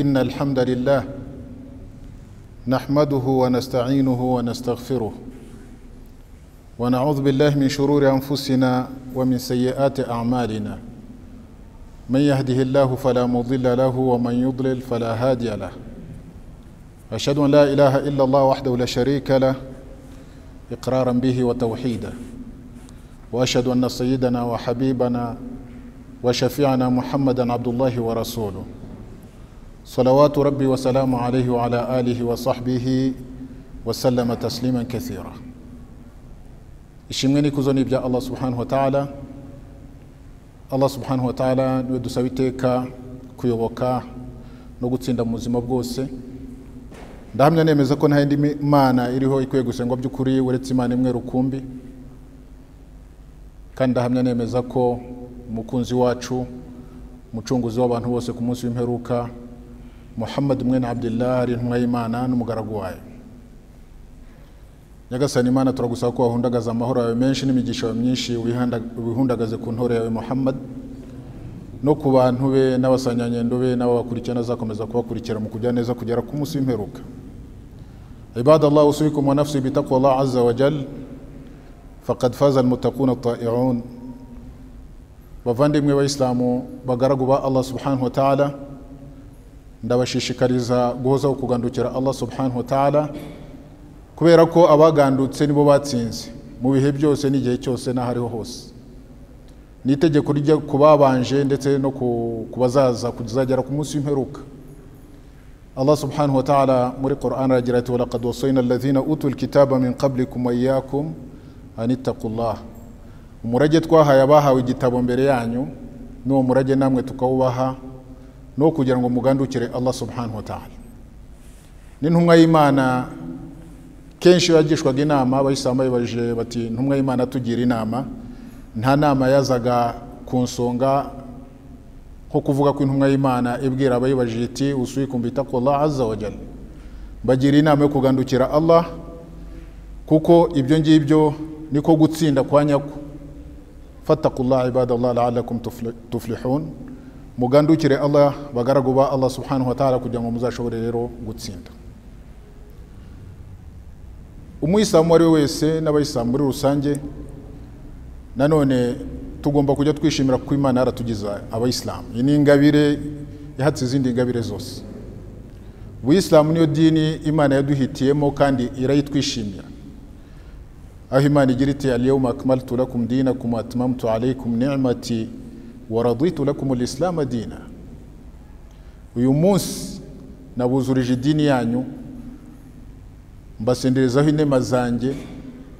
إن الحمد لله نحمده ونستعينه ونستغفره ونعوذ بالله من شرور أنفسنا ومن سيئات أعمالنا. من يهده الله فلا مضل له ومن يضلل فلا هادي له. أشهد أن لا إله إلا الله وحده لا شريك له إقرارا به وتوحيدا وأشهد أن سيدنا وحبيبنا وشفيعنا محمدا عبد الله ورسوله. صلوات ربي وسلامه عليه وعلى آله وصحبه وسلم تسليما كثيرا ishimwe n'ikuzo ni ibya allah subhanahu wa ta'ala allah subhanahu wa ta'ala niwe dusaba iteka kuyoboka no gutsinda mu buzima bwose ndahamya nemeza ko nta yindi mana iriho ikwiye gusengwa by'ukuri uretse imana imwe rukumbi kandi ndahamya nemeza ko umukunzi wacu umucunguzi w'abantu bose ku munsi w'imperuka muhammad mwene abdillah ari intumwa y'imana n'umugaragu wayo nyagasani imana turagusaba ko wahundagaza amahoro yawe menshi n'imigisha yawe myinshi wihundagaze ku ntore yawe muhammad no ku bantu be n'abasanyanyendo be n'ababakurikirana azakomeza kubakurikira mu kujya neza kugera ku munsi w'imperuka عباد الله أوصيكم ونفسي بتقوى الله عز وجل فقد فاز المتقون الطائعون bavandimwe b'abayisilamu bagaragu ba allah subhanahu wa ta'ala ndabashishikariza guhozaho kugandukira allah subhanahu wa ta'ala kubera ko abagandutse nibo batsinze. Mu bihe byose n'igihe cyose n'aho ariho hose. Ni itegeko rijya ku babanje ndetse no ku bazaza kuzagera ku munsi w'imperuka. Allah subhanahu wa ta'ala muri quran aragira ati walaqad wasayna alladhina utul kitaba min qablikum wa iyyakum an ittaqullah umurage twahaye abahawe igitabo mbere yanyu n'uwo murage namwe tukawubaha. No kugira ngo mugandukire allah subhanahu wa ta'ala. N'intumwa y'imana kenshi yagishwaga inama abayisilamu bayibajije bati intumwa y'imana tugira inama. Nta nama yazaga ku nsonga nko kuvuga ko intumwa y'imana ibwira abayibajije iti usuyikum bitakullah azza wa jalla. Bagira inama yo kugandukira allah kuko ibyo ngibyo niko gutsinda kwa nyako. Fatakullah ibadallah laalakum tuflihun. Mugandukire allah bagaragu ba allah subhanahu wa ta'ala kugira ngo muzashobore rero gutsinda. Umuyisilamu uwo we wese n'abayisilamu muri rusange nanone tugomba kujya twishimira ko imana yaratugiza abayisilamu iyi ni ingabire ihatse izindi ngabire zose. Ubuyisilamu niyo dini imana yaduhitiyemo kandi irayitwishimira. Aho imana igira iti aliyawma akmaltu lakum dinakum wa atmamtu alaykum ni'mati wa raditu lakum alislama dina uyu munsi nabuzurije idini yanyu mbasenderezaho inema zanjye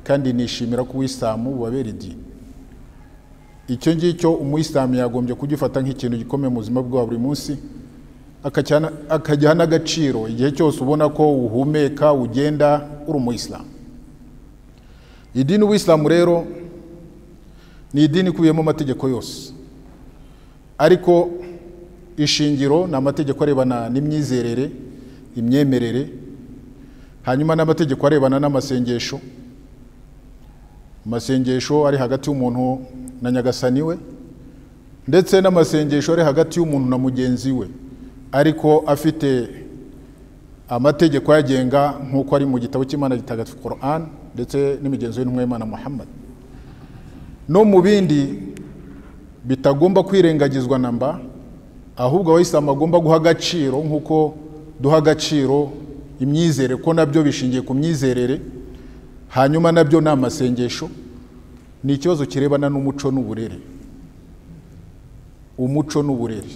kandi nishimira ko uwisilamu bubabera idini icyo ngicyo umuyisilamu yagombye kugifata nk'ikintu gikomeye mu buzima bwa buri munsi akagiha n'agaciro igihe cyose ubona ko uhumeka ugenda uri umuyisilamu idini uwisilamu rero ni idini ikubiyemo amategeko yose ariko ishingiro ni amategeko arebana n'imyizerere imyemerere hanyuma n'amategeko arebana n'amasengesho. Amasengesho ari hagati y'umuntu na nyagasani we ndetse n'amasengesho ari hagati y'umuntu na mugenzi we. Ariko afite amategeko ayagenga nk'uko ari mu gitabo cy'imana gitagatifu Quran ndetse n'imigenzo y'intumwa y'imana muhammad. No mu bindi bitagomba kwirengagizwa na mba ahubwo abayisilamu bagomba guha agaciro nk'uko duha agaciro imyizere ko na byo bishingiye ku myizerere hanyuma na byo ni amasengesho ni ikibazo kirebana n'umuco n'uburere. Umuco n'uburere.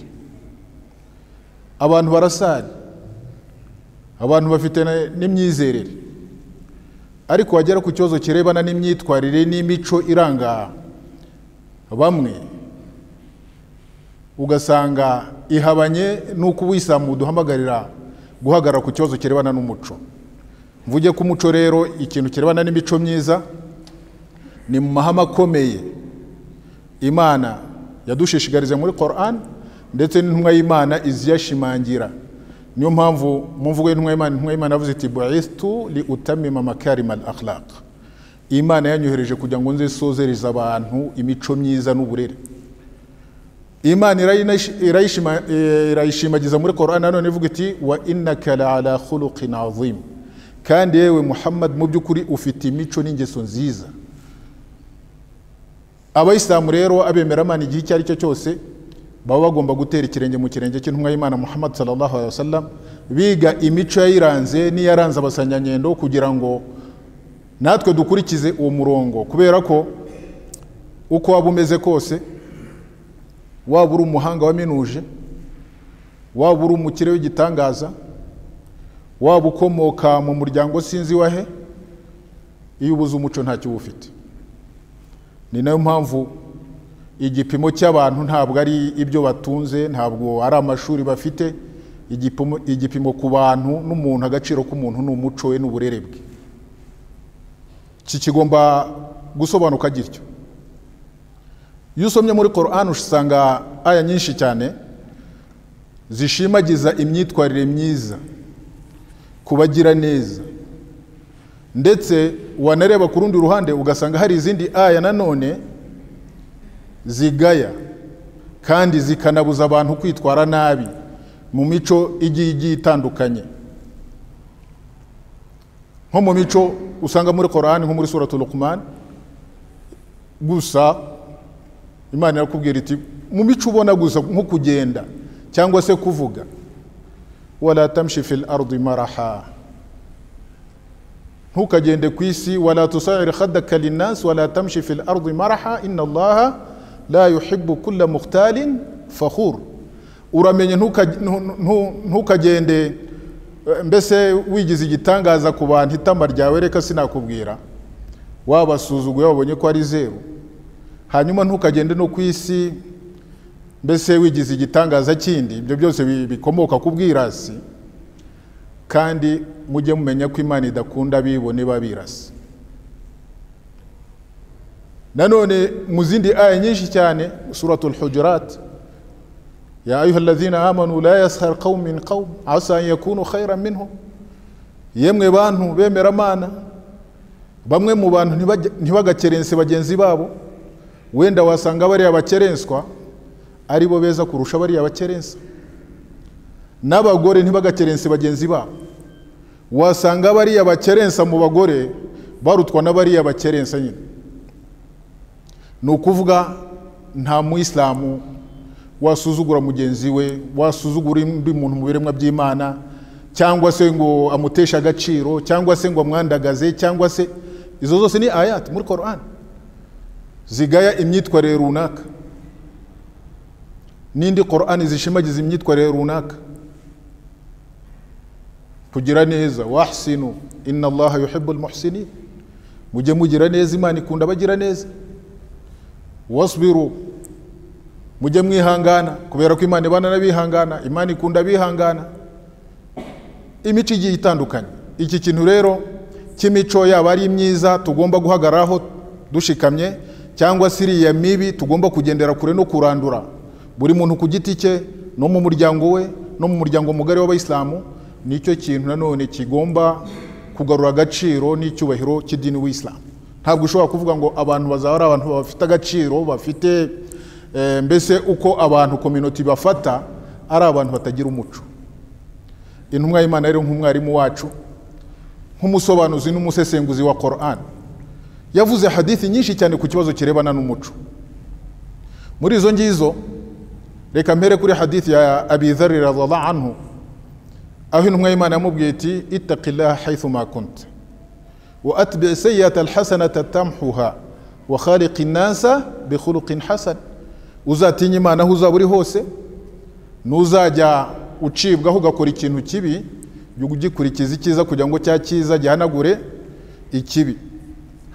Abantu barasari abantu bafite n'imyizerere. Ariko wagera ku kibazo kirebana n'imyitwarire n'imico iranga bamwe ugasanga ihabanye n'uko uwisilamu duhamagarira guhagarara ku kibazo kirebana n'umuco. Mvuge ko umuco rero ikintu kirebana n'imico myiza ni mu mahame akomeye. Imana yadushishikariza muri Quran ndetse n'intumwa y'imana iziyashimangira. Niyo mpamvu mu mvugo y'intumwa y'imana intumwa y'imana yavuze iti bu'istu li utamima makarima al akhlaq imana yanyohereje kugira ngo nze abantu imico myiza n'uburere. Imana irayinash- irayishima- eh, irayishimagiza muri korani nanone ivuga iti wa innaka la ala khuluqin azim. Kandi yewe muhammad mu by'ukuri ufite imico n'ingeso nziza. Abayisilamu rero abemeramana igihe icyo ari cyo cyose baba bagomba gutera ikirenge mu kirenge cy'intumwa y'imana muhammad sallallahu alaihi wasallam biga imico yayiranze n'iyaranze abasanyanyendo kugira ngo natwe dukurikize uwo murongo. Kubera ko uko waba umeze kose waba uri umuhanga waminuje waba uri umukire w'igitangaza waba ukomoka mu muryango sinzi wahe iyo ubuze umuco ntacyo uba ufite. Ni na yo mpamvu igipimo cy'abantu ntabwo ari ibyo batunze ntabwo ari amashuri bafite. Igipimo, ku bantu n'umuntu agaciro k'umuntu ni umuco we n'uburere bwe. Iki kigomba gusobanuka gityo. Iyo usomye muri korani usanga aya nyinshi cyane zishimagiza imyitwarire myiza kubagira neza. Ndetse wanareba ku rundi ruhande ugasanga hari izindi aya nanone zigaya kandi zikanabuza abantu kwitwara nabi mu mico igiye igiye itandukanye. Nko mu mico usanga muri korani nko muri suratul Luqman gusa imana irakubwira iti mu mico ubona gusa nko kugenda cyangwa se kuvuga wala tamshi fil ardi maraha. Ntukagende ku isi wala tusair khadaka linnas wala tamshi fil ardi maraha inna allaha la yuhibbu kulla mukhtalin fakhur. Uramenye ntuka- ntu- ntu- ntukagende eh, mbese wigize igitangaza ku bantu itama ryawe reka sinakubwira. Wabasuzuguye wabonye ko ari zeru hanyuma ntukagende no ku isi mbese wigize igitangaza kindi? Ibyo byose bi- bikomoka ku bwirasi. Kandi mujye mumenya ko imana idakunda abibone babirasi. Nanone mu zindi aya nyinshi cyane suratul hujurat ya ayuha alladhina amanu la yaskhar qawm min qawm asa an yakunu khayran minhum. Yemwe bantu bemera amana bamwe mu bantu ntibagakerense bagenzi babo. Wenda wasanga bariya bakerenswa ari bo beza kurusha bariya bakerensa. N'abagore ntibagakerense bagenzi babo. Wasanga bariya bakerensa mu bagore barutwa na bariya bakerensa nyine. Ni ukuvuga nta muyisilamu wasuzugura mugenzi we wasuzugura undi muntu mu biremwa by'imana cyangwa se ngo amuteshe agaciro cyangwa se ngo amwandagaze cyangwa se izo zose ni ayati muri korani zigaya imyitwarire runaka. N'indi korani zishimagiza imyitwarire runaka? Kugira neza. Wahsinu. Inna allaha yuhibbu almuhsinin mujye mugira neza imana ikunda abagira neza. Wasbiru. Mujye mwihangana kubera ko imana ibana n'abihangana imana ikunda abihangana. Imico igiye itandukanye. Iki kintu rero cy'imico yaba ari myiza tugomba guhagararaho dushikamye. Cyangwa se iriya mibi tugomba kugendera kure no kurandura. Buri muntu ku giti cye no mu muryango we no mu muryango mugari w'abayisilamu ni cyo kintu nanone kigomba kugarura agaciro n'icyubahiro cy'idini w'isilamu ntabwo ushobora kuvuga ngo abantu bazaba ari abantu bafite agaciro bafite eh, mbese uko abantu kominoti bafata ari abantu batagira umuco. Intumwa y'imana rero nk'umwarimu wacu nk'umusobanuzi n'umusesenguzi wa Quran. Yavuze hadithi nyinshi cyane ku kibazo kirebana n'umuco. Muri izo ngizo reka mpere kuri hadithi ya abi dhari radhiallahu anhu aho intumwa y'imana yamubwiye iti ittaqillaha haythu ma kunta wa atbi sayyata alhasanata tamhuha wa khaliqi nnasa bikhuluqin hasan. Uzatinya imana aho uzaba uri hose ntuzajya ucibwaho ugakora ikintu kibi ugikurikiza icyiza kugira ngo cya cyiza gihanagure ikibi.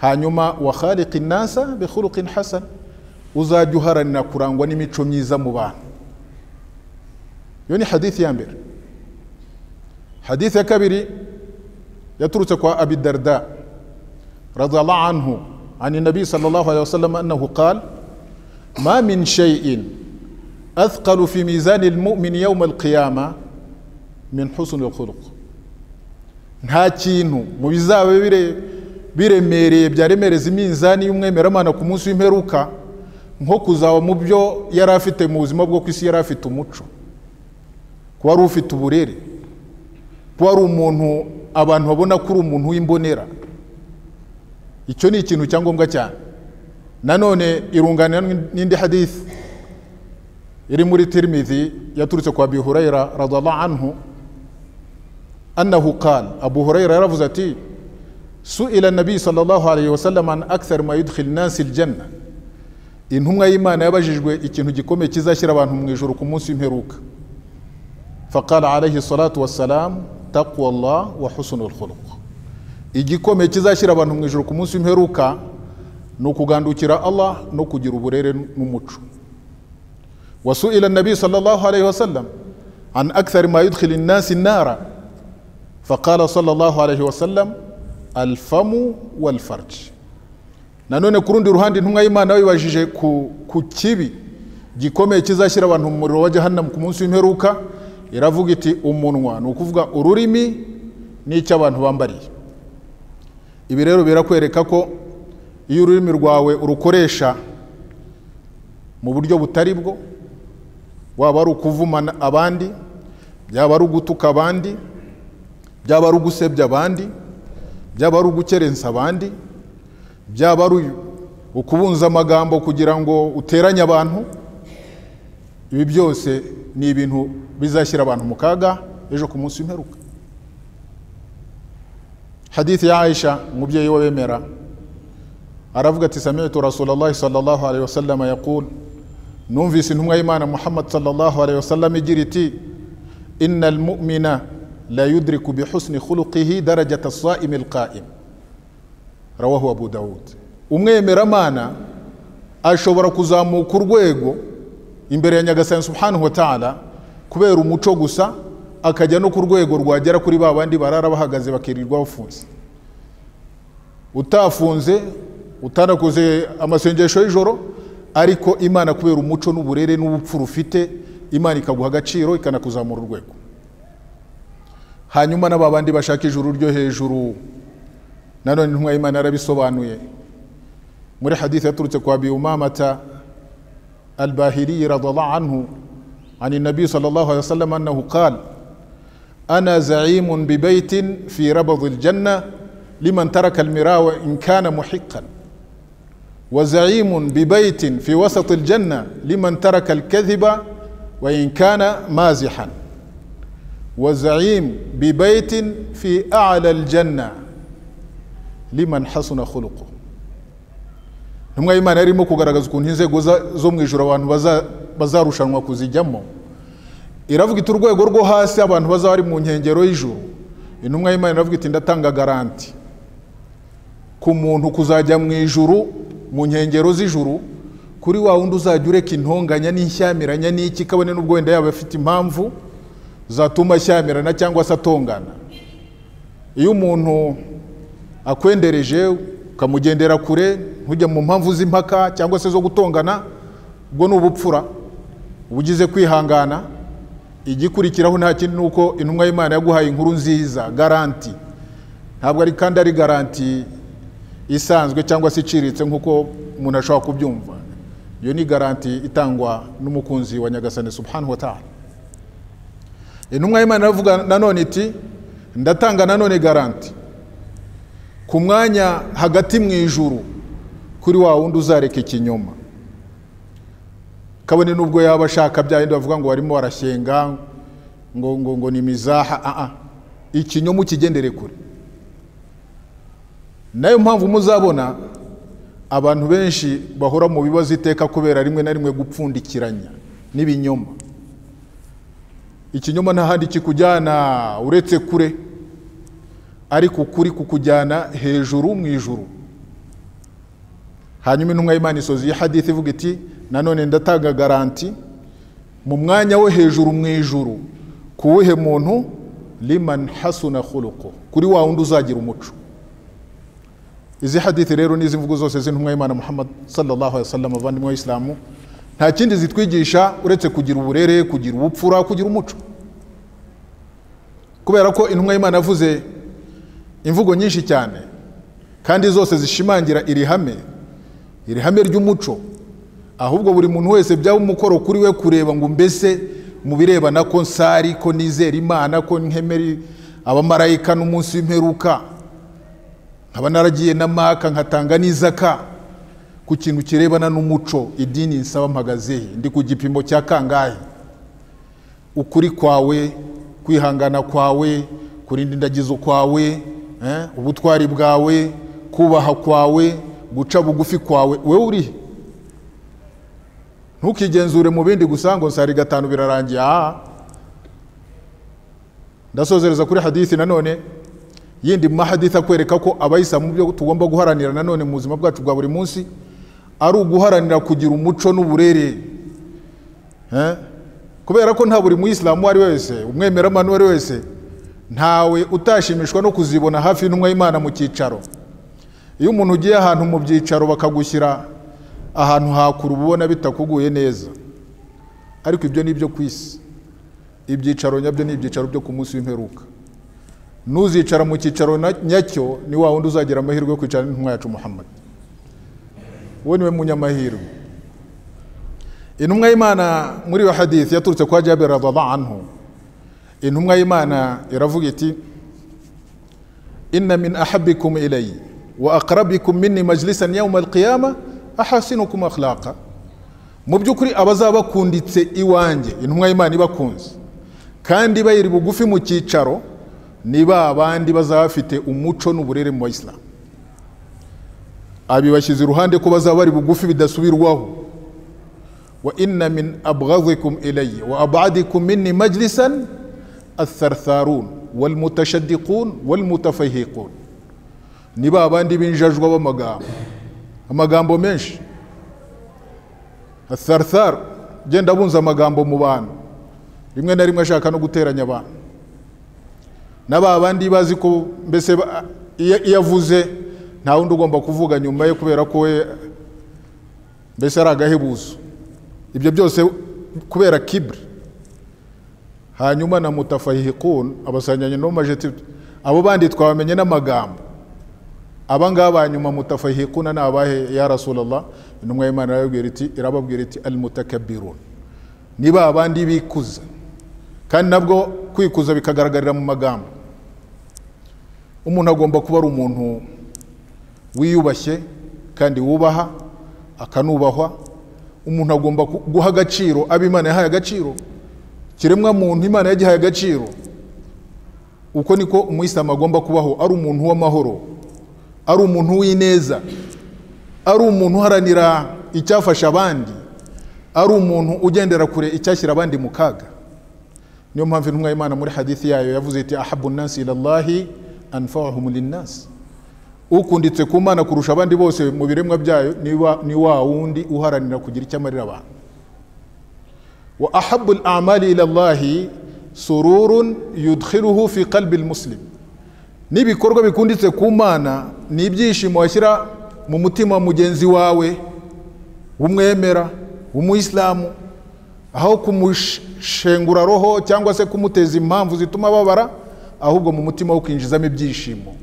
Hanyuma wa khaliqi nnasa bikhuluqin hasan uzajya uharanira kurangwa n'imico myiza mu bantu iyo ni hadithi ya mbere hadithi ya kabiri yaturutse kwa abi darda radhiallahu anhu عن النبي صلى الله عليه وسلم أنه قال ما من شيء أثقل في ميزان المؤمن يوم القيامة من حسن الخلق nta kintu mu bizaba biremereye byaremereza iminzani y'umwemeramana ku munsi w'imperuka nko kuzaba mu byo yari afite mu buzima bwo ku isi yari afite umuco. Kuba ari ufite uburere. Kuba ari umuntu abantu babona ko uri umuntu w'imbonera. Icyo ni ikintu cya ngombwa cyane. Nanone irunganira n'indi hadith iri muri tirimizi yaturutse kwa bihurayira radallahu anhu annahu qal abu yaravuze ati سئل النبي صلى الله عليه وسلم عن أكثر ما يدخل الناس الجنة. إن هم أي ما نبجش بي إتنه جيكومي تزا شربان هم يجركم موسيم هروك فقال عليه الصلاة والسلام تقوى الله وحسن الخلق. إجيكومي تزا شربان هم يجركم موسيم هروك نوكو غاندو تيرا الله نوكو جيرو بريرين نموت وسئل النبي صلى الله عليه وسلم عن أكثر ما يدخل الناس النار. فقال صلى الله عليه وسلم alfamu walfarj nanone ku rundi ruhande intumwa y'imana yabibajije ku, ku kibi. Gikomeye kizashyira abantu mu muriro wa jahannam ku munsi w'imperuka. Iravuga iti umunwa. Ni ukuvuga ururimi n'icyo abantu bambariye. Ibi rero birakwereka ko iyo ururimi rwawe urukoresha mu buryo butari bwo waba ari ukuvumana abandi byaba ari ugutuka abandi byaba ari ugusebya abandi byaba ari ugukerensa abandi byaba ari ukubunza amagambo kugira ngo uteranye abantu. Ibi byose ni ibintu bizashyira abantu mu kaga ejo ku munsi w'imperuka. Hadithi ya aisha umubyeyi w'abemera aravuga ati samitu rasulallahi sallallahu alaihi wasallam yaqul numvise intumwa y'imana muhammad sallallahu alaihi wasallam igira iti inna almu'mina la yudriku bihusni khuluqihi darajata as-sa'im al-qa'im rawahu abu dawud umwemeramana ashobora kuzamuka urwego imbere ya nyagasani subhanahu wa ta'ala kubera umuco gusa akajya no ku rwego rwagera kuri ba bandi barara bahagaze bakirirwa bafunze utafunze utanakoze amasengesho y'ijoro ariko imana kubera umuco n'uburere n'ubupfura ufite imana ikaguha agaciro ikanakuzamura urwego hanyuma n'aba bandi bashaka ijuru ryo hejuru nanone intumwa y'imana yarabisobanuye muri hadithi yaturutse kwa biumamata albahiriyi radallahu anhu عن النبي صلى الله عليه وسلم أنه قال أنا زعيم ببيت في ربض الجنة لمن ترك المراء إن كان محقا وزعيم ببيت في وسط الجنة لمن ترك الكذب وإن كان مازحا وزعيم ببيت في أعلى الجنة liman hasuna khuluqu ntumwa y'imana yarimo kugaragaza ukuntu inzego zo mu ijoro abantu bazarushanwa kuzijyamo iravuga iti urwego rwo hasi abantu bazaba bari mu nkengero y'ijuru intumwa y'imana iravuga iti ndatanga garanti ku muntu kuzajya mu ijuru mu nkengero z'ijuru kuri wa wundi uzajya ureka intonganya n'inshyamiranya n'iki kabone n'ubwo wenda yaba afite impamvu zatuma ashyamirana cyangwa se atongana. Iyo umuntu akwendereje ukamugendera kure ntujya mu mpamvu z'impaka cyangwa se zo gutongana ubwo ni ubupfura. Ubugize kwihangana igikurikiraho nta kindi ni uko intumwa y'imana yaguhaye inkuru nziza garanti. Ntabwo ari kandi ari garanti isanzwe cyangwa se iciriritse nk'uko umuntu ashobora kubyumva. Iyo ni garanti itangwa n'umukunzi wa nyagasani subhanahu wa ta'ala. Intumwa y'imana iravuga nanone iti ndatanga nanone garanti. Ku mwanya hagati mu ijuru kuri wa wundi uzareka ikinyoma kabone n'ubwo yaba ashaka bya bindi bavuga ngo barimo barashyenga ngo ngo ngo ni mizaha aa ikinyoma ukigendere kure. Nayo mpamvu muzabona abantu benshi bahora mu bibazo iteka kubera rimwe na rimwe gupfundikiranya n'ibinyoma. Ikinyoma nta handi kikujyana uretse kure. Ariko ukuri kukujyana hejuru mu ijuru. Hanyuma intumwa y'imana isozi iyi hadithi ivuga iti nanone ndatanga garanti mu mwanya wo hejuru mu ijuru. Ku wuhe muntu? Liman hasuna khuluqu. Kuri wa wundi uzagira umuco. Izi hadithi rero n'izi mvugo zose z'intumwa y'imana muhammad sallallahu alaihi wasallam abavandimwe w'isilamu nta kindi zitwigisha uretse kugira uburere kugira ubupfura kugira umuco. Kubera ko intumwa y'imana yavuze imvugo nyinshi cyane kandi zose zishimangira iri hame iri hame ry'umuco. Ahubwo buri muntu wese byaba umukoro kuri we kureba ngo mbese mu birebana ko nsari ko nizera imana ko nkemeri abamarayika n'umunsi w'imperuka nkaba naragiye na maka nkatanga n'izaka ku kintu kirebana n'umuco idini nsaba mpagazehe ndi ku gipimo cya kangahe? Ukuri kwawe kwihangana kwawe kurinda indagizo kwawe eh, ubutwari bwawe kubaha kwawe guca bugufi kwawe. Wowe urihe ntukigenzure mu bindi gusa ngo nsari gatanu birarangiye. Aha ndasozereza kuri hadithi nanone yindi mahadithi akwereka ko abayisilamu byo tugomba guharanira nanone mu buzima bwacu bwa buri munsi ari uguharanira kugira umuco n'uburere. Kubera ko nta buri muyisilamu uwo ari we wese umwemeramana uwo ari we wese ntawe utashimishwa no kuzibona hafi y'intumwa y'imana mu cyicaro. Iyo umuntu ugiye ahantu mu byicaro bakagushyira ahantu hakura uba ubona bitakuguye neza. Ariko ibyo ni ibyo ku isi. Ibyicaro nyabyo ni ibyicaro byo ku munsi w'imperuka. Nuzicara mu cyicaro nyacyo ni wa wundi uzagira amahirwe yo kwicara n'intumwa yacu muhammad. Uwo ni we munyamahirwe intumwa y'imana muri iyo hadithi yaturutse kwa jabir radallahu anhu. Intumwa y'imana iravuga iti inna min ahabikum ilayi wa aqrabikum minni majlisan yawma alqiyama ahasinukum akhlaqa. Mu by'ukuri abazaba bakunditse iwanjye intumwa y'imana ibakunze. Kandi bayiri bugufi mu cyicaro ni ba bandi bazaba bafite umuco n'uburere mu bayisilamu abibashyize iruhande ko bazaba bari bugufi bidasubirwaho wa inna min abghadikum ilayya wa abadikum minni majlisan athartharun walmutashaddiqun walmutafahiqun ni ba bandi b'injajwa b'amagambo amagambo menshi atharthar genda bunza amagambo mu bantu rimwe na rimwe ashaka no guteranya abantu na ba bandi bazi ko mbese iyo nta wundi ugomba kuvuga nyuma ye kubera ko we mbese ari agahebuzo ibyo byose kubera kiburi hanyuma na mutafahihikun abasanganye no majeti abo bandi twabamenye n'amagambo. Aba ngaba ba nyuma mutafahihikuna ni abahe ya rasulallah? Intumwa y'imana irababwira iti irababwira iti almutakabirun ni ba bandi bikuza kandi nabwo kwikuza bikagaragarira mu magambo. Umuntu agomba kuba ari umuntu wiyubashye kandi wubaha akanubahwa umuntu agomba guha agaciro. Abo imana yahaye agaciro. Kiremwa muntu imana yagihaye agaciro. Uko niko umuyisilamu agomba kubaho. Ari umuntu w'amahoro. Ari umuntu w'ineza. Ari umuntu uharanira icyafasha abandi. Ari umuntu ugendera kure icyashyira abandi mu kaga. Niyo mpamvu intumwa y'imana muri hadithi yayo yavuze iti ahabu nnasi ilallahi anfahum ukunditse ku mana kurusha abandi bose mu biremwa byayo ni wa- wundi uharanira kugira icyo amarira abantu. Wa ahabu lamali ila llahi sururun yudkhiluhu fi qalbi lmuslim n'ibikorwa bikunditse ku mana ni ibyishimo washyira mu mutima mugenzi wawe w'umwemera w'umuyisilamu aho kumushengura roho cyangwa se kumuteza impamvu zituma ababara ahubwo mu mutima wo kwinjizamo ibyishimo.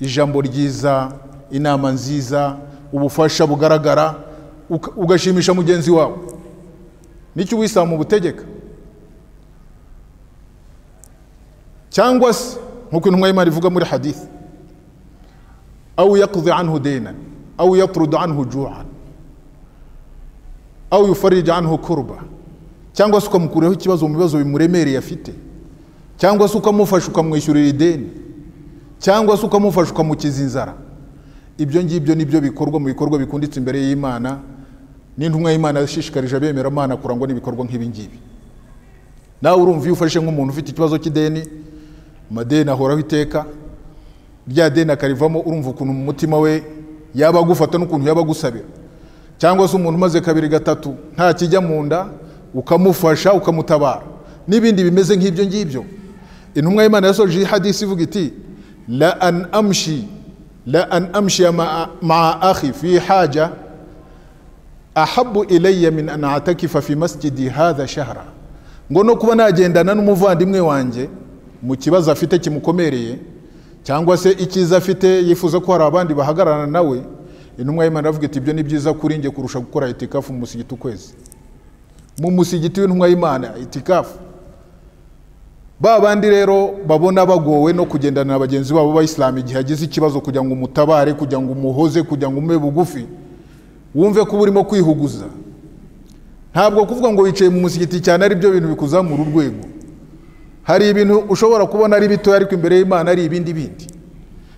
Ijambo ryiza inama nziza ubufasha bugaragara ugashimisha mugenzi wawe. Nicyo uwisilamu butegeka cyangwa se nk'uko intumwa y'imana ivuga muri hadithi aw yaqdi anhu denan aw yatrudu anhu juan aw yufarij anhu kurba. Cyangwa se ukamukuraho ikibazo mu bibazo bimuremereye afite cyangwa se ukamufasha ukamwishyurira ideni. Cyangwa se ukamufasha ukamukiza inzara. Ibyo ngibyo ni byo bikorwa mu bikorwa bikunditse imbere y'imana n'intumwa y'imana yashishikarije abemeramana kurangwa n'ibikorwa nk'ibi ngibi. Nawe urumva iyo ufashe nk'umuntu ufite ikibazo cy'ideni amadeni ahoraho iteka rya deni akarivamo urumva ukuntu mu mutima we yaba agufata n'ukuntu yaba agusabira. Cyangwa se umuntu umaze kabiri gatatu nta kijya mu nda ukamufasha ukamutabara. N'ibindi bimeze nk'ibyo ngibyo. Intumwa y'imana yasoje hadisi ivuga iti la an amshi la an amshiya maa maa akhi fi haja ahabu ilayya min an atakifa fi masjidi hadha shahra ngo no kuba nagendana n'umuvandimwe wanjye mu kibazo afite kimukomereye cyangwa se icyiza afite yifuza ko hari abandi bahagararana nawe intumwa y'imana iravuga iti ibyo ni byiza kuri njye kurusha gukora itikafu mu musigiti ukwezi mu musigiti w'intumwa y'imana itikafu ba bandi rero babona bagowe no kugendana na bagenzi babo b'abayisilamu igihe hagize ikibazo kugira ngo umutabare kugira ngo umuhoze kugira ngo umube bugufi wumve ko uba urimo kwihuguza. Ntabwo kuvuga ngo wicaye mu musigiti cyane ari byo bintu bikuzamura urwego. Hari ibintu ushobora kubona ari bitoya ariko imbere y'imana ari ibindi bindi.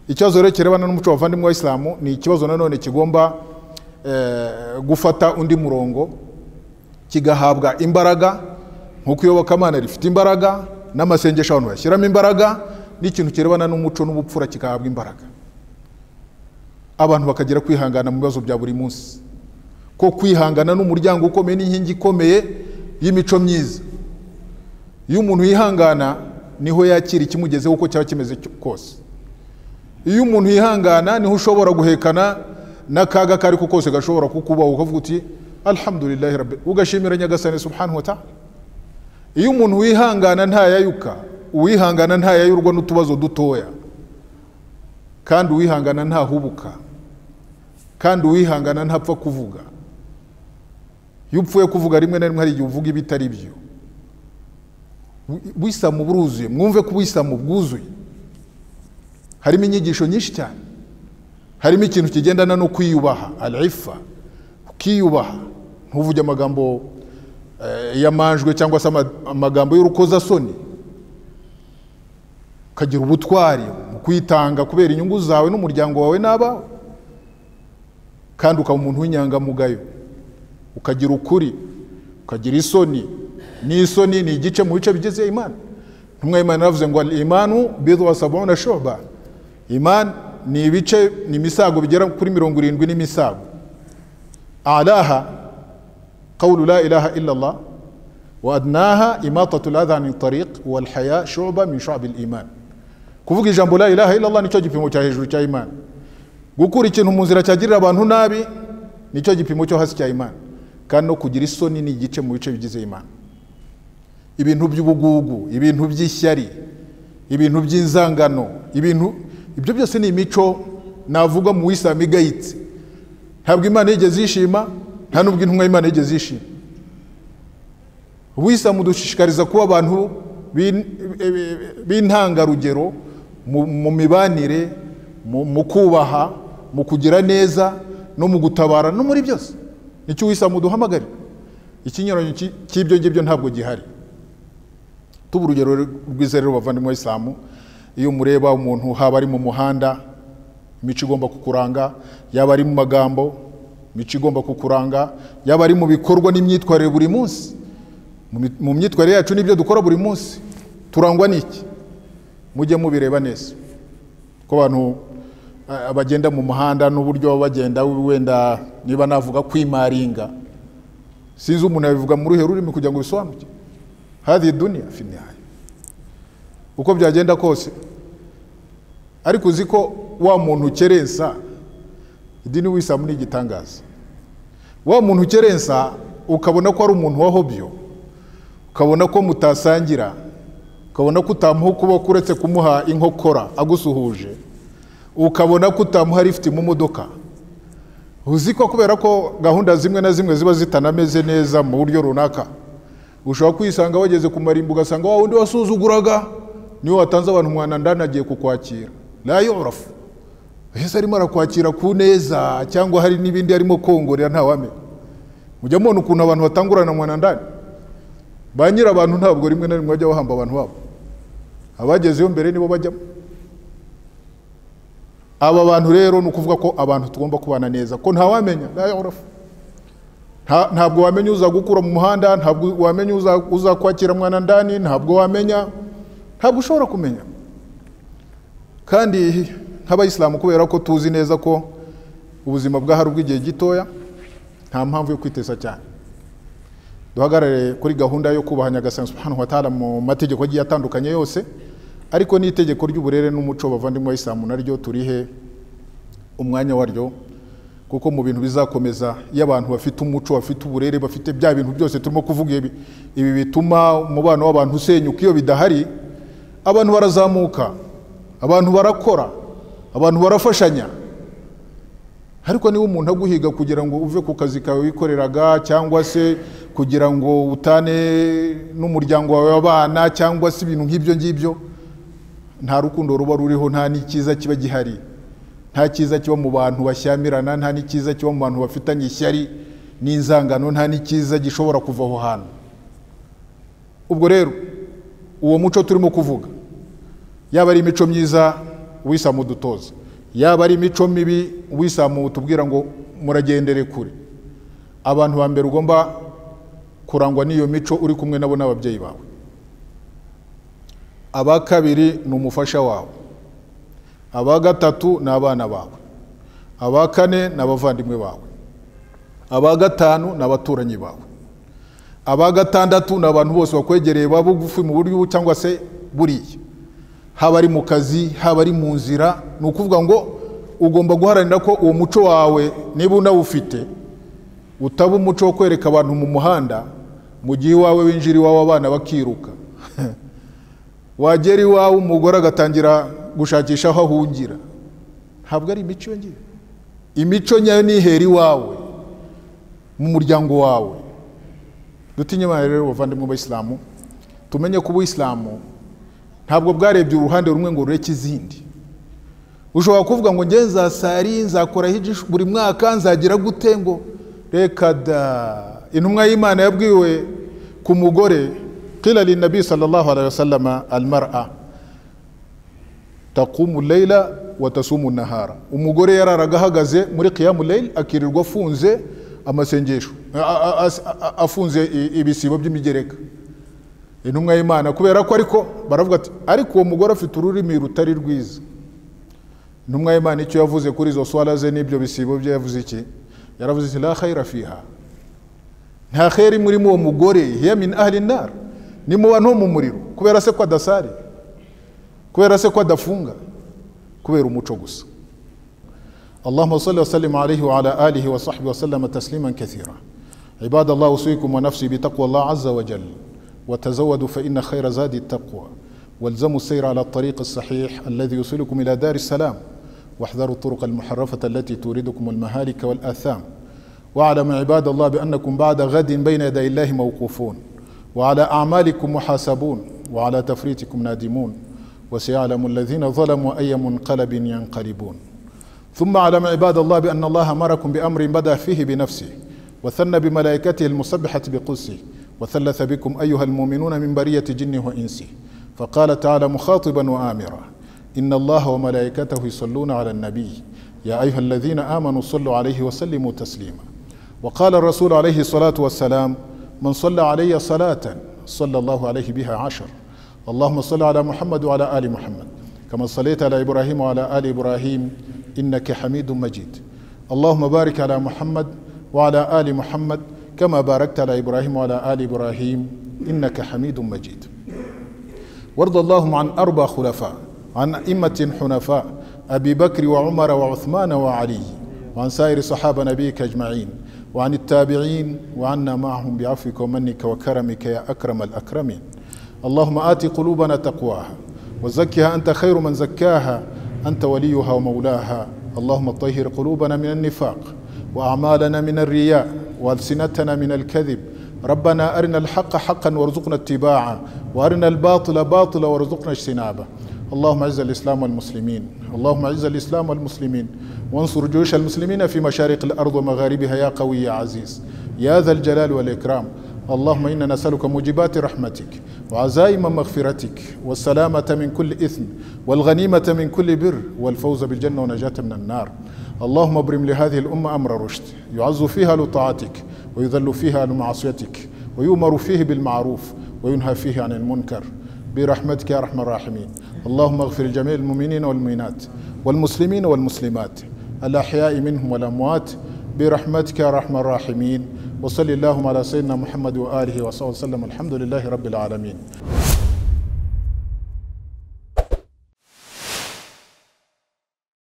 Ikibazo rero kirebana n'umuco w'abavandimwe w'abayisilamu ni ikibazo nanone kigomba gufata undi murongo kigahabwa imbaraga nk'uko iyobokamana rifite imbaraga n'amasengesho abantu bashyiramo imbaraga n'ikintu kirebana n'umuco n'ubupfura kikahabwa imbaraga. Abantu bakagira kwihangana mu bibazo bya buri munsi. Ko kwihangana n'umuryango ukomeye n'inkingi ikomeye y'imico myiza. Iyo umuntu yihangana ni ho yakira ikimugezeho uko cyaba kimeze kose. Iyo umuntu yihangana ni ho ushobora guhekana n'akaga ako ari ko kose gashobora kukubaho. Ukavuga uti alhamdulillahi rabbi. Ugashimira nyagasani subhanahu wa ta'ala. Iyo umuntu wihangana ntayayuka uwihangana ntayayurwa n'utubazo dutoya. Kandi uwihangana ntahubuka kandi uwihangana ntapfa kuvuga. Iyo upfuye kuvuga rimwe na rimwe hari igihe uvuga ibitari byo. Wisamu buruzuye mwumve ko uwisamu bwuzuye harimo inyigisho nyinshi cyane. Harimo ikintu kigendana no kwiyubaha alifa ukiyubaha ntuvuge amagambo y'amanjwe cyangwa se amagambo y'urukozasoni ukagira ubutwari mu kwitanga kubera inyungu zawe n'umuryango wawe n'abawe. Kandi ukaba umuntu w'inyangamugayo. Ukagira ukuri. Ukagira isoni. N'isoni ni igice mu bice bigize imana ntumwe imana yaravuze ngo imanu bidwa sabuna shoba imana ni ibice ni imisago bigera kuri mirongo irindwi n'imisago. Alaha la ilaha illa allah wa adnaha imatatu ladha ani tariq walhaya shuba min shubi liman kuvuga ijambo la ilaha illa allah nicyo gipimo cya hejuru cya imana gukura ikintu mu nzira cyagirira abantu nabi nicyo gipimo cyo hasi cya imana kandi no kugira isoni ni igice mu bice bigize imana ibintu by'ubugugu ibintu by'ishyari ibintu by'inzangano ibintu ibyo byose ni imico navuga mu wisilamu igayitse ntabwo imana yigeze yishima nta n'ubwo intumwa y'imana yigeze yishima. Wisilamu dushishikariza kuba abantu b'intangarugero mu mibanire mu kubaha mu kugira neza no mu gutabara no muri byose. Nicyo wisilamu duhamagarira ikinyuranyo cy'ibyo ngibyo ntabwo gihari. Tuba urugero rwiza rero bavandimwe w'isilamu iyo mureba umuntu haba ari mu muhanda imico igomba kukuranga yaba ari mu magambo imico igomba kukuranga yaba ari mu bikorwa n'imyitwarire buri munsi. Mu myitwarire yacu n'ibyo dukora buri munsi turangwa n'iki? Mujye mubireba neza. Ko abantu bagenda mu muhanda n'uburyo bagenda wenda niba navuga kwimaringa sinzi umuntu yabivuga mu ruhe rurimi kugira ngo bisobanuke. Hadi duniya fi nihaya. Uko byagenda kose. Ariko uzi ko wa muntu ukerensa idini w'isamu ni igitangaza. Wa muntu ukerensa ukabona ko ari umuntu wa hobyo ukabona ko mutasangira. Ukabona ko utamuha ukuboko uretse kumuha inkokora agusuhuje. Ukabona ko utamuha rifite mu modoka. Uzi ko kubera ko gahunda zimwe na zimwe ziba zitanameze neza mu buryo runaka ushobora kwisanga wageze ku marimbo ugasanga wa wundi wasuzuguraga ni we watanze abantu umwana ndani agiye kukwakira ntayorofu ese arimo arakwakira ku neza cyangwa hari n'ibindi arimo kongorera ntawamenya mujya mubona ukuntu abantu batangurana mwana ndani. Ba nyiri abantu ntabwo rimwe na rimwe bajya bahamba abantu babo. Abagezeyo mbere nibo bajyamo. Aba bantu rero ni ukuvuga ko abantu tugomba kubana neza ko ntawamenya ntabwo wamenya uza gukura mu muhanda ntabwo wamenya uza kwakira mwana ndani ntabwo wamenya. Ntabwo ushobora kumenya. Kandi nk'abayisilamu kubera ko tuzi neza ko ubuzima bwahari ubw'igihe gitoya nta mpamvu yo kwiteza cyane. Duhagarare kuri gahunda yo kubaha nyagasani subhanahu wa ta'ala mu mategeko agiye atandukanye yose ariko n'itegeko ry'uburere n'umuco bavandimwe w'isilamu naryo turihe umwanya waryo kuko mu bintu bizakomeza iyo abantu bafite umuco bafite uburere bafite bya bintu byose turimo kuvuga ibi ibi bituma umubano w'abantu usenyuka. Iyo bidahari abantu barazamuka abantu barakora abantu barafashanya. Ariko niba umuntu aguhiga kugira ngo uve ku kazi kawe wikoreraga cyangwa se kugira ngo utane n'umuryango wawe w'abana cyangwa se ibintu nk'ibyo ngibyo nta rukundo ruba ruriho nta n'icyiza kiba gihari. Nta cyiza kiba mu bantu bashyamirana nta n'icyiza kiba mu bantu bafitanye ishyari n'inzangano nta n'icyiza gishobora kuva aho hantu. Ubwo rero uwo muco turimo kuvuga. Yaba ari imico myiza wisamu dutoza yaba ari imico mibi wisamu tubwira ngo muragendere kure. Abantu ba mbere ugomba kurangwa n'iyo mico uri kumwe nabo n'ababyeyi bawe. Aba kabiri ni umufasha wawe aba gatatu ni abana bawe. Aba kane ni abavandimwe bawe. Aba gatanu ni abaturanyi bawe. Aba gatandatu ni abantu bose bakwegereye baba bugufi mu buryo cyangwa se buriya. Haba ari mu kazi haba ari mu nzira ni ukuvuga ngo ugomba guharanira ko uwo muco wawe niba unawufite utaba umuco wo kwereka abantu mu muhanda mu gihe iwawe winjira iwawe abana bakiruka. Wagera iwawe umugore agatangira gushakisha aho ahungira. Ntabwo ari imico iyo ngiyo imico nyayo nihera iwawe mu muryango wawe. Dutinye rero bavandimwe b'abayisilamu tumenye ko ubuyisilamu ntabwo bwarebye uruhande rumwe ngo rureke izindi. Ushobora kuvuga ngo nge nzasari nzakora hiji buri mwaka nzagira gute ngo reka da. Intumwa y'imana yabwiwe ku mugore qila linabi sallallahu alaihi wasallama almar'a taqumu layla wa tasumu nahara umugore yararaga ahagaze muri qiyamu layl akirirwa afunze amasengesho afunze ibisibo by'imigereka. Intumwa y'imana kubera ko ariko baravuga ati ariko uwo mugore afite ururimi rutari rwiza intumwa y'imana icyo yavuze kuri izo swara ze n'ibyo bisibo bye yavuze iki yaravuze iti la khayra fiha nta kheri murimo uwo mugore hiya min ahli nar ni mu bantu mu muriro kubera se ko adasari kubera se ko adafunga kubera umuco gusa اللهم صل وسلم عليه وعلى آله وصحبه وسلم تسليما كثيرا عباد الله أوصيكم ونفسي بتقوى الله عز وجل وتزودوا فإن خير زاد التقوى. والزموا السير على الطريق الصحيح الذي يوصلكم إلى دار السلام. واحذروا الطرق المحرفة التي توردكم المهالك والآثام. واعلموا عباد الله بأنكم بعد غد بين يدي الله موقوفون. وعلى أعمالكم محاسبون. وعلى تفريطكم نادمون. وسيعلم الذين ظلموا أي منقلب ينقلبون. ثم اعلم عباد الله بأن الله أمركم بأمر بدأ فيه بنفسه. وثنى بملائكته المسبحة بقدسه. وثلث بكم أيها المؤمنون من برية جنه وإنسه فقال تعالى مخاطبا وآمرا إن الله وملائكته يصلون على النبي. يا أيها الذين آمنوا صلوا عليه وسلموا تسليما. وقال الرسول عليه الصلاة والسلام من صلى علي صلاة صلى الله عليه بها عشر. اللهم صل على محمد وعلى آل محمد كما صليت على إبراهيم وعلى آل إبراهيم إنك حميد مجيد. اللهم بارك على محمد وعلى آل محمد كما باركت على إبراهيم وعلى آل إبراهيم إنك حميد مجيد. وارض اللهم عن أربع خلفاء عن أئمة حنفاء أبي بكر وعمر وعثمان وعلي وعن سائر صحابة نبيك أجمعين وعن التابعين وعنا معهم بعفوك ومنك وكرمك يا أكرم الأكرمين. اللهم آت قلوبنا تقواها وزكها أنت خير من زكاها أنت وليها ومولاها. اللهم طهر قلوبنا من النفاق وأعمالنا من الرياء وألسنتنا من الكذب. ربنا أرنا الحق حقا وارزقنا اتباعه وأرنا الباطل باطلا وارزقنا اجتنابه. اللهم أعز الإسلام والمسلمين اللهم أعز الإسلام والمسلمين وانصر جيوش المسلمين في مشارق الأرض ومغاربها يا قوي يا عزيز يا ذا الجلال والإكرام. اللهم إنا نسألك موجبات رحمتك وعزائم مغفرتك والسلامة من كل إثم والغنيمة من كل بر والفوز بالجنة ونجاة من النار. اللهم ابرم لهذه الأمة أمر رشد. يعز فيها لطاعتك ويذل فيها لمعصيتك ويؤمر فيه بالمعروف وينهى فيه عن المنكر. برحمتك يا أرحم الراحمين. اللهم اغفر لجميع المؤمنين والمؤمنات والمسلمين والمسلمات الأحياء منهم والأموات. برحمتك يا أرحم الراحمين. وصل اللهم على سيدنا محمد وآله وصحبه وسلم. الحمد لله رب العالمين.